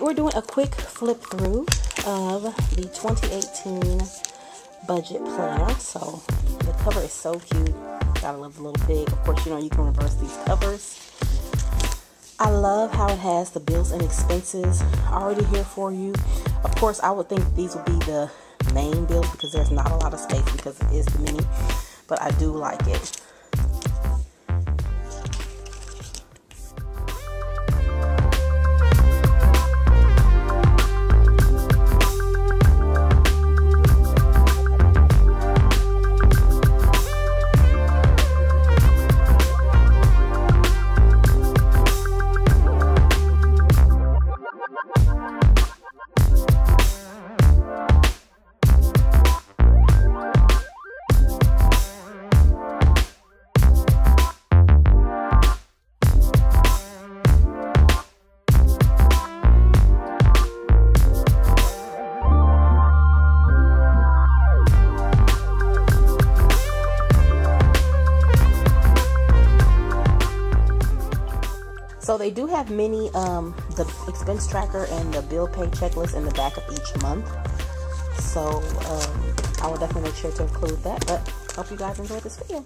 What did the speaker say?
we're doing a quick flip through of the 2018 budget planner. So the cover is so cute. Gotta love the little big. Of course, you know you can reverse these covers. I love how it has the bills and expenses already here for you. Of course, I would think these would be the main bills because there's not a lot of space because it is the mini, but I do like it. So they do have many, um, the expense tracker and the bill pay checklist in the back of each month. So um, I will definitely make sure to include that. But hope you guys enjoyed this video.